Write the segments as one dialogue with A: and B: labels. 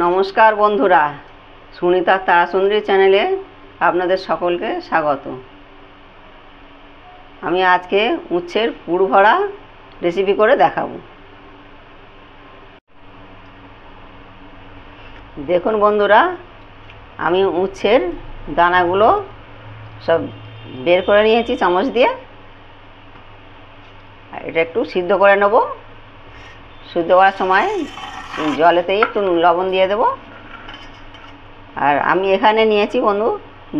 A: নমস্কার বন্ধুরা সুনিতার তারাসুন্দরী চ্যানেলে আপনাদের সকলকে স্বাগত। আমি আজকে উচ্ছের পুর ভরা রেসিপি করে দেখাবো। দেখুন বন্ধুরা, আমি উচ্ছের দানাগুলো সব বের করে নিয়েছি চামচ দিয়ে। এটা একটু সিদ্ধ করে নেব। সিদ্ধ করার সময় জলেতেই একটু লবণ দিয়ে দেব। আর আমি এখানে নিয়েছি বন্ধু,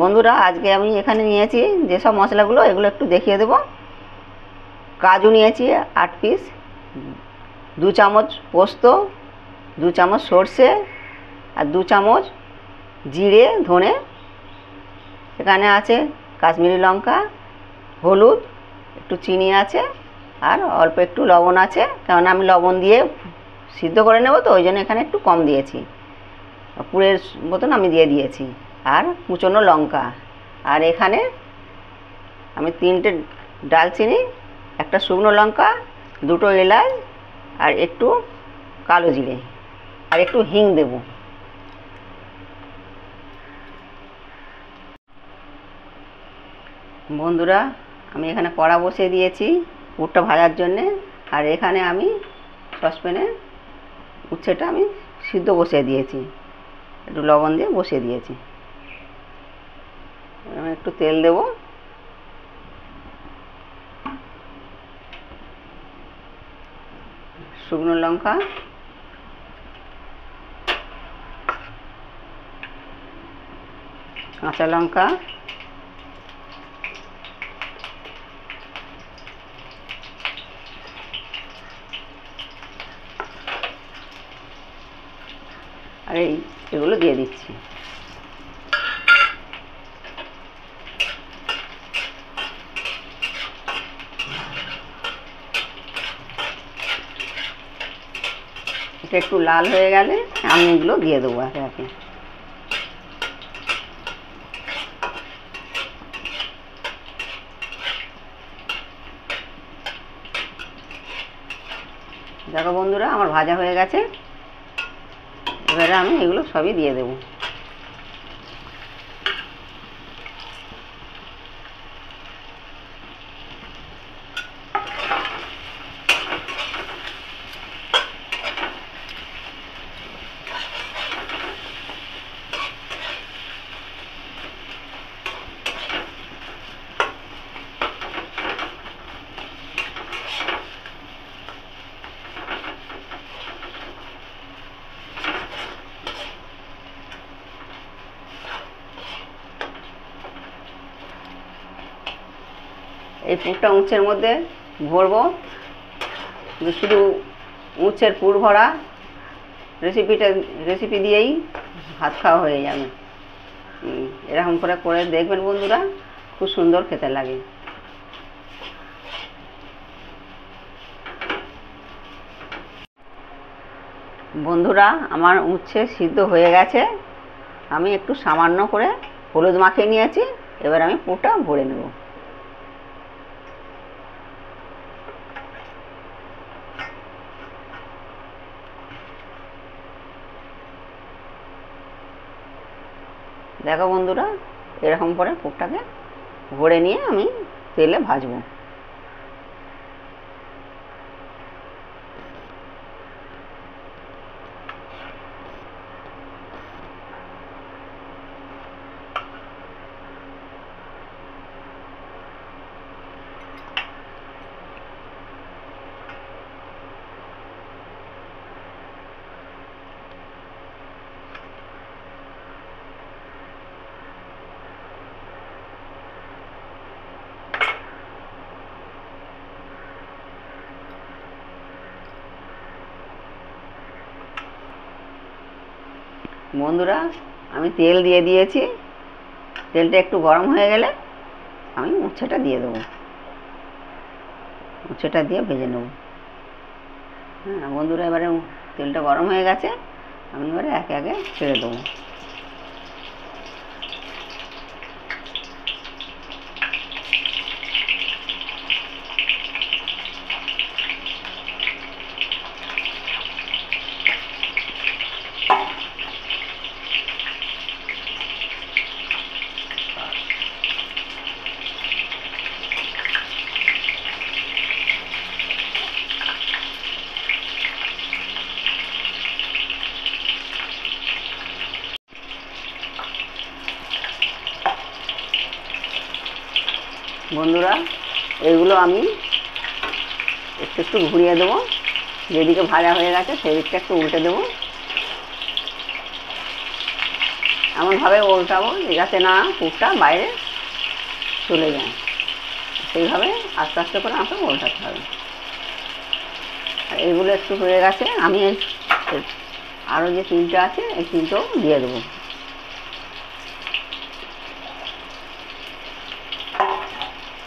A: বন্ধুরা আজকে আমি এখানে নিয়েছি যেসব মশলাগুলো, এগুলো একটু দেখিয়ে দেব। কাজু নিয়েছি আট পিস দু চামচ পোস্ত, দু চামচ সর্ষে, আর দু চামচ জিরে, ধনে। এখানে আছে কাশ্মীরি লঙ্কা, হলুদ, একটু চিনি আছে, আর অল্প একটু লবণ আছে। কারণ আমি লবণ দিয়ে সিদ্ধ করে নেব তো, ওই জন্য এখানে একটু কম দিয়েছি। পুরের মতন আমি দিয়ে দিয়েছি। আর কুচনো লঙ্কা। আর এখানে আমি তিনটে ডালচিনি একটা শুকনো লঙ্কা, দুটো এলাচ, আর একটু কালো জিরে। আর একটু হিং দেব। বন্ধুরা, আমি এখানে কড়া বসিয়ে দিয়েছি পুরটা ভাজার জন্যে। আর এখানে আমি সসপ্যানে উচ্ছেটা আমি সিদ্ধ বসিয়ে দিয়েছি। একটু লবণ দিয়ে বসিয়ে দিয়েছি। আমি একটু তেল দেব। শুকনো লঙ্কা। কাঁচা লঙ্কা। আর এই এগুলো দিয়ে দিচ্ছি। এটা একটু লাল হয়ে গেলে আমি এগুলো দিয়ে দেবো একে একে। দেখো বন্ধুরা, আমার ভাজা হয়ে গেছে। এবারে আমি এগুলো সবই দিয়ে দেবো এই পুরটা উঁচের মধ্যে ভরবো। শুধু উঁচের পুর ভরা রেসিপিটা রেসিপি দিয়েই ভাত খাওয়া হয়ে যাবে। এরকম করে করে দেখবেন বন্ধুরা, খুব সুন্দর খেতে লাগে। বন্ধুরা, আমার উচ্ছে সিদ্ধ হয়ে গেছে। আমি একটু সামান্য করে হলুদ মাখিয়ে নিয়েছি। এবার আমি পুরটা ভরে নেব। দেখো বন্ধুরা এরকম করে পুরটাকে ভরে নিয়ে আমি তেলে ভাজবো। বন্ধুরা, আমি তেল দিয়ে দিয়েছি। তেলটা একটু গরম হয়ে গেলে আমি উচ্ছেটা দিয়ে দেবো। উচ্ছেটা দিয়ে ভেজে নেব। হ্যাঁ বন্ধুরা, এবারে তেলটা গরম হয়ে গেছে। আমি এবারে একে একে ছেড়ে দেবো। বন্ধুরা, এগুলো আমি একটু একটু ঘুরিয়ে দেবো। যেদিকে ভাজা হয়ে গেছে সেই দিকটা একটু উল্টে দেবো। এমনভাবে উল্টাবো যাতে না পুরটা বাইরে চলে যায়। সেইভাবে আস্তে আস্তে করে আমাকে উল্টাতে হবে। আর এগুলো একটু হয়ে গেছে, আমি আরও যে তিনটে আছে, এই তিনটেও দিয়ে দেবো।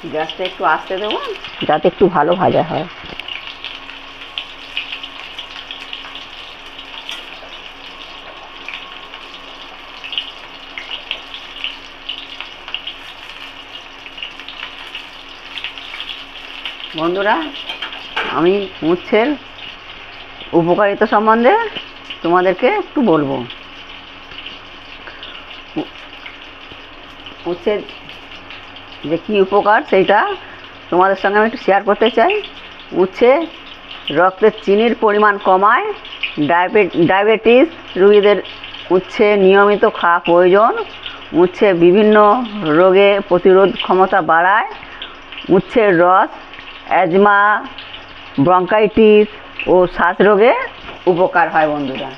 A: গ্যাসটা একটু আস্তে দেবো। যাতে একটু ভালো ভাজা হয়। বন্ধুরা আমি উচ্ছের উপকারিতা সম্বন্ধে তোমাদেরকে একটু বলব। উচ্ছের যে কী উপকার সেইটা তোমাদের সঙ্গে আমি একটু শেয়ার করতে চাই। উচ্ছে রক্তে চিনির পরিমাণ কমায় ডায়াবেট ডায়াবেটিস রোগীদের উচ্ছে নিয়মিত খাওয়া প্রয়োজন, উচ্ছে বিভিন্ন রোগে প্রতিরোধ ক্ষমতা বাড়ায় উচ্ছের রস অ্যাজমা ব্রঙ্কাইটিস ও শ্বাসরোগে উপকার হয় বন্ধুরা।